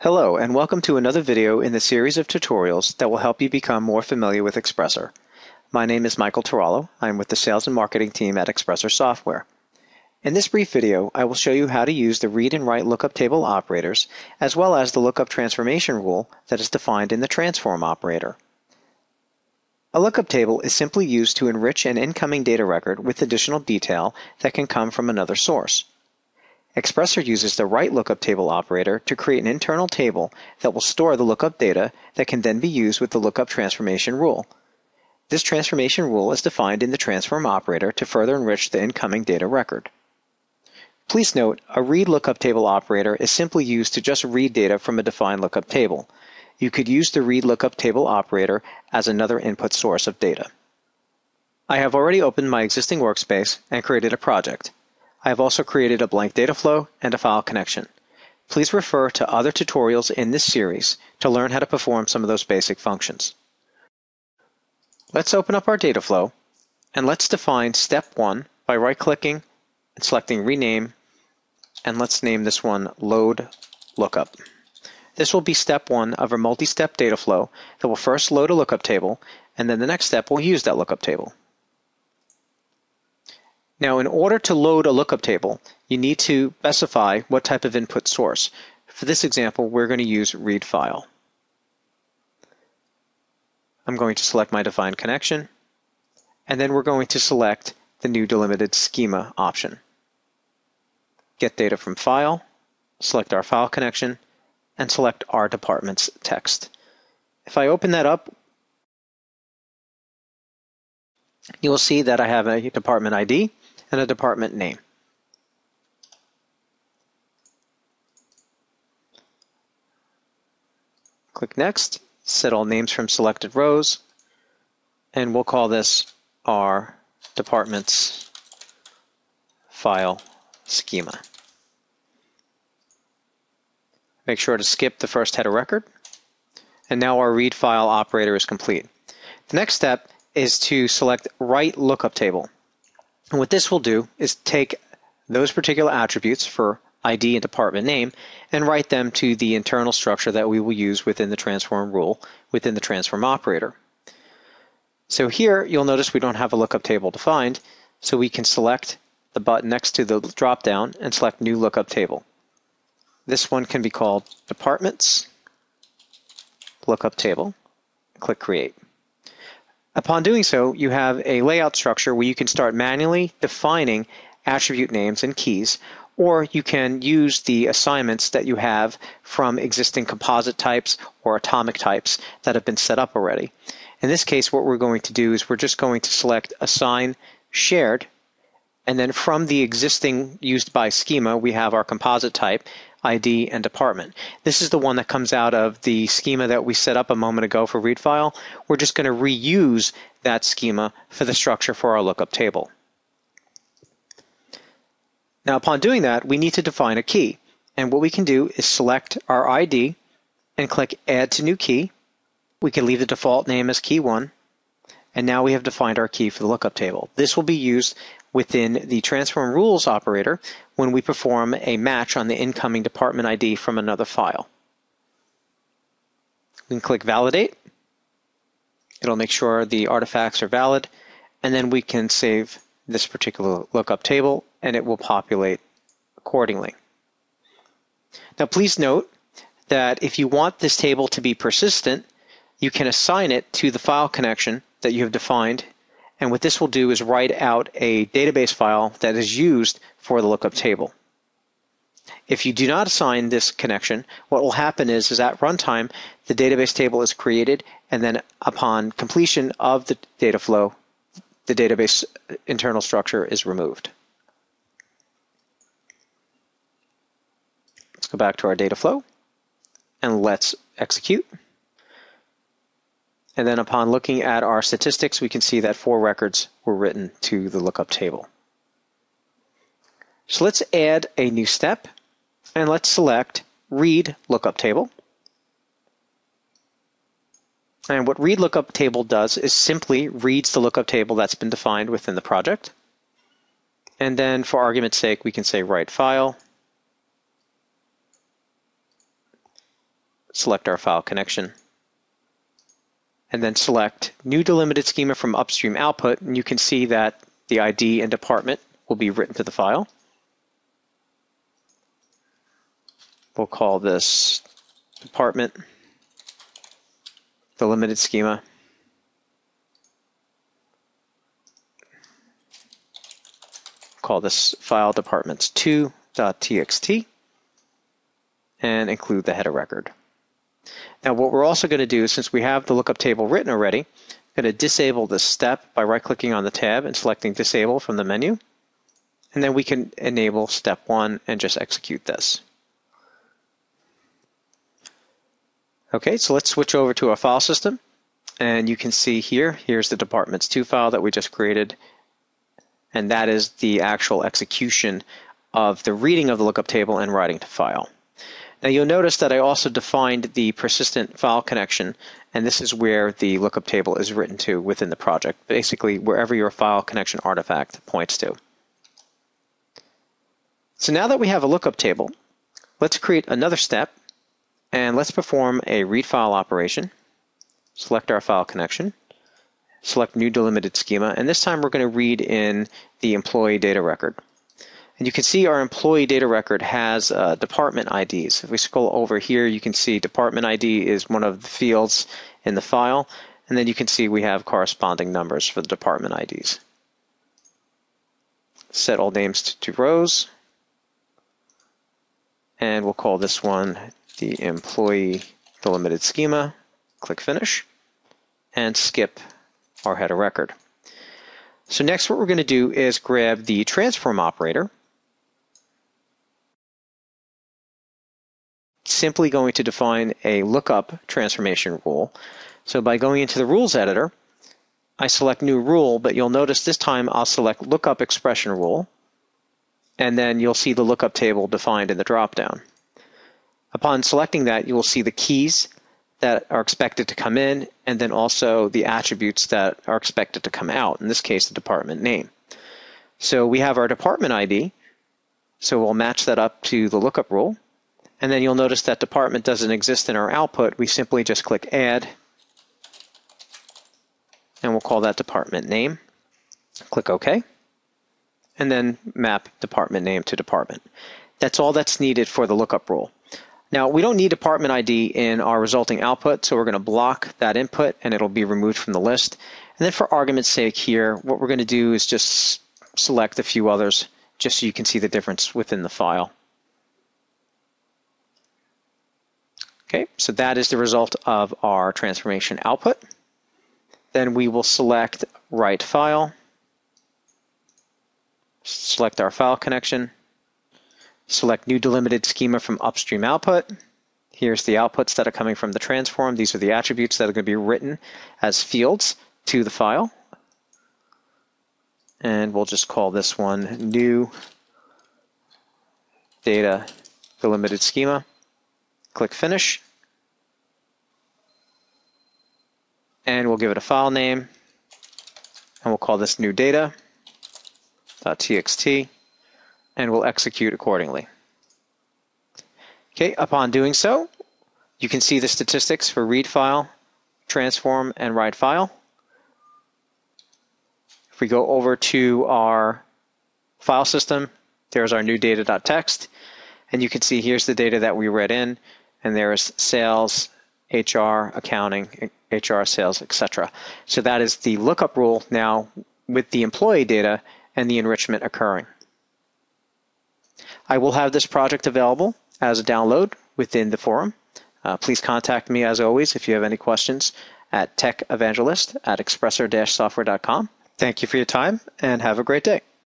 Hello, and welcome to another video in the series of tutorials that will help you become more familiar with Expressor. My name is Michael Tarallo. I'm with the sales and marketing team at Expressor Software. In this brief video, I will show you how to use the read and write lookup table operators, as well as the lookup transformation rule that is defined in the transform operator. A lookup table is simply used to enrich an incoming data record with additional detail that can come from another source. Expressor uses the write lookup table operator to create an internal table that will store the lookup data that can then be used with the lookup transformation rule. This transformation rule is defined in the transform operator to further enrich the incoming data record. Please note, a read lookup table operator is simply used to just read data from a defined lookup table. You could use the read lookup table operator as another input source of data. I have already opened my existing workspace and created a project. I have also created a blank data flow and a file connection. Please refer to other tutorials in this series to learn how to perform some of those basic functions. Let's open up our data flow and let's define step one by right-clicking and selecting rename and let's name this one load lookup. This will be step one of our multi-step data flow that will first load a lookup table and then the next step will use that lookup table. Now, in order to load a lookup table, you need to specify what type of input source. For this example, we're going to use read file. I'm going to select my defined connection, and then we're going to select the new delimited schema option. Get data from file, select our file connection, and select our department's text. If I open that up, you will see that I have a department ID and a department name. Click Next, set all names from selected rows, and we'll call this our department's file schema. Make sure to skip the first header record. And now our read file operator is complete. The next step is to select write lookup table. And what this will do is take those particular attributes for ID and department name and write them to the internal structure that we will use within the transform rule within the transform operator. So here you'll notice we don't have a lookup table defined, so we can select the button next to the drop down and select new lookup table. This one can be called departments lookup table. Click create. Upon doing so, you have a layout structure where you can start manually defining attribute names and keys, or you can use the assignments that you have from existing composite types or atomic types that have been set up already. In this case, what we're going to do is we're just going to select assign shared, and then from the existing used by schema, we have our composite type, ID, and department. This is the one that comes out of the schema that we set up a moment ago for read file. We're just going to reuse that schema for the structure for our lookup table. Now, upon doing that, we need to define a key. And what we can do is select our ID and click Add to New Key. We can leave the default name as Key 1. And now we have defined our key for the lookup table. This will be used within the transform rules operator when we perform a match on the incoming department ID from another file. We can click validate. It'll make sure the artifacts are valid, and then we can save this particular lookup table and it will populate accordingly. Now please note that if you want this table to be persistent, you can assign it to the file connection that you have defined and what this will do is write out a database file that is used for the lookup table. If you do not assign this connection, what will happen is, is at runtime, the database table is created, and then upon completion of the data flow, the database internal structure is removed. Let's go back to our data flow, and let's execute. And then upon looking at our statistics, we can see that four records were written to the lookup table. So let's add a new step and let's select read lookup table. And what read lookup table does is simply reads the lookup table that's been defined within the project. And then for argument's sake, we can say write file. Select our file connection. And then select new delimited schema from upstream output. And you can see that the ID and department will be written to the file. We'll call this department, delimited schema. Call this file departments2.txt and include the header record. Now what we're also going to do, since we have the lookup table written already, I'm going to disable this step by right-clicking on the tab and selecting Disable from the menu. And then we can enable step one and just execute this. Okay, so let's switch over to our file system. And you can see here, here's the departments2 file that we just created. And that is the actual execution of the reading of the lookup table and writing to file. Now you'll notice that I also defined the persistent file connection, and this is where the lookup table is written to within the project, basically wherever your file connection artifact points to. So now that we have a lookup table, let's create another step and let's perform a read file operation. Select our file connection. Select new delimited schema. And this time we're going to read in the employee data record. And you can see our employee data record has uh, department IDs. If we scroll over here, you can see department ID is one of the fields in the file. And then you can see we have corresponding numbers for the department IDs. Set all names to, rows. And we'll call this one the employee delimited schema, click Finish, and skip our header record. So next what we're going to do is grab the transform operator, simply going to define a lookup transformation rule. So by going into the rules editor, I select new rule, but you'll notice this time I'll select lookup expression rule, and then you'll see the lookup table defined in the dropdown. Upon selecting that, you will see the keys that are expected to come in, and then also the attributes that are expected to come out, in this case, the department name. So we have our department ID, so we'll match that up to the lookup rule. And then you'll notice that department doesn't exist in our output. We simply just click Add, and we'll call that department name. Click OK, and then map department name to department. That's all that's needed for the lookup rule. Now, we don't need department ID in our resulting output, so we're going to block that input and it'll be removed from the list. And then for argument's sake here, what we're going to do is just select a few others just so you can see the difference within the file. Okay, so that is the result of our transformation output. Then we will select write file, select our file connection, Select new delimited schema from upstream output. Here's the outputs that are coming from the transform. These are the attributes that are going to be written as fields to the file. And we'll just call this one new data delimited schema. Click finish. And we'll give it a file name. And we'll call this new data.txt and we'll execute accordingly. Okay, upon doing so, you can see the statistics for read file, transform, and write file. If we go over to our file system, there's our new data.txt, and you can see here's the data that we read in, and there's sales, HR, accounting, HR, sales, etc. So that is the lookup rule now with the employee data and the enrichment occurring. I will have this project available as a download within the forum. Uh, please contact me as always if you have any questions at techevangelist at expressor-software.com. Thank you for your time and have a great day.